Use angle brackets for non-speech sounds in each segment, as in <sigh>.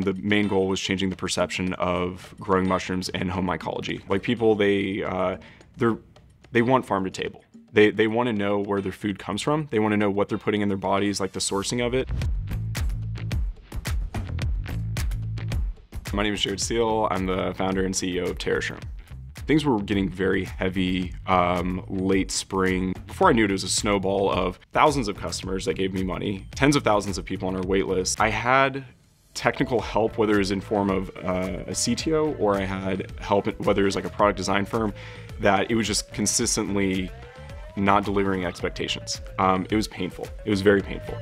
The main goal was changing the perception of growing mushrooms and home mycology. Like people, they uh, they're they want farm to table. They they want to know where their food comes from. They want to know what they're putting in their bodies, like the sourcing of it. My name is Jared Steele. I'm the founder and CEO of TerraShroom. Things were getting very heavy um, late spring. Before I knew it, it was a snowball of thousands of customers that gave me money, tens of thousands of people on our wait list. I had technical help, whether it was in form of uh, a CTO or I had help, whether it was like a product design firm, that it was just consistently not delivering expectations. Um, it was painful. It was very painful.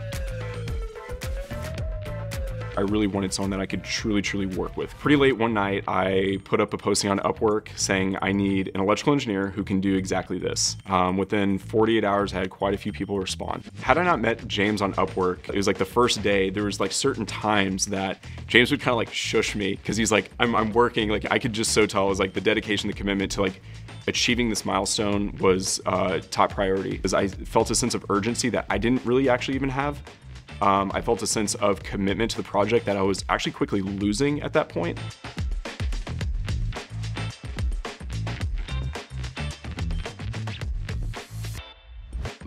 I really wanted someone that I could truly, truly work with. Pretty late one night, I put up a posting on Upwork saying I need an electrical engineer who can do exactly this. Um, within 48 hours, I had quite a few people respond. Had I not met James on Upwork, it was like the first day, there was like certain times that James would kind of like shush me because he's like, I'm, I'm working. Like I could just so tell it was like the dedication, the commitment to like achieving this milestone was uh, top priority because I felt a sense of urgency that I didn't really actually even have. Um, I felt a sense of commitment to the project that I was actually quickly losing at that point.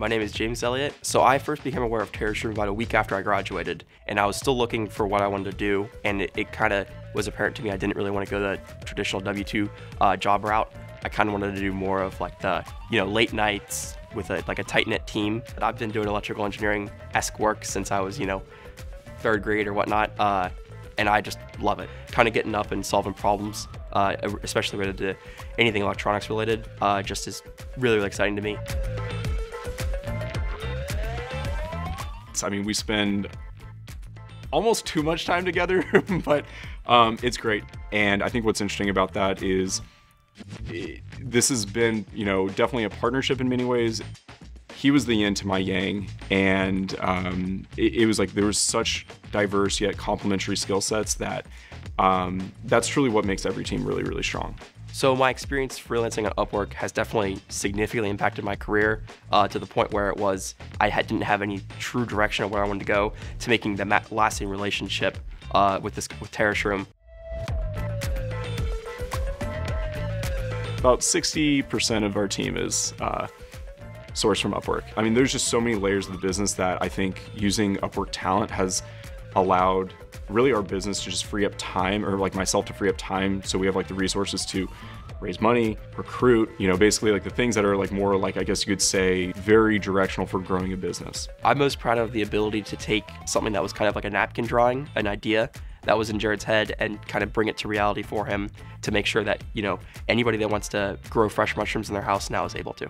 My name is James Elliott. So I first became aware of TerraShroom about a week after I graduated, and I was still looking for what I wanted to do, and it, it kind of was apparent to me I didn't really want to go the traditional W-2 uh, job route. I kind of wanted to do more of like the, you know, late nights with a, like a tight-knit team. I've been doing electrical engineering-esque work since I was, you know, third grade or whatnot, uh, and I just love it. Kind of getting up and solving problems, uh, especially related to anything electronics related, uh, just is really, really exciting to me. I mean, we spend almost too much time together, <laughs> but um, it's great. And I think what's interesting about that is this has been, you know, definitely a partnership in many ways. He was the yin to my yang, and um, it, it, was like there was such diverse yet complementary skill sets that um, that's truly what makes every team really, really strong. So my experience freelancing on Upwork has definitely significantly impacted my career uh, to the point where it was I had, didn't have any true direction of where I wanted to go to making the lasting relationship uh, with this with TerraShroom. About 60% of our team is uh, sourced from Upwork. I mean, there's just so many layers of the business that I think using Upwork talent has allowed really our business to just free up time or like myself to free up time so we have like the resources to raise money, recruit, you know, basically like the things that are like more like I guess you could say very directional for growing a business. I'm most proud of the ability to take something that was kind of like a napkin drawing, an idea, that was in Jared's head and kind of bring it to reality for him to make sure that, you know, anybody that wants to grow fresh mushrooms in their house now is able to.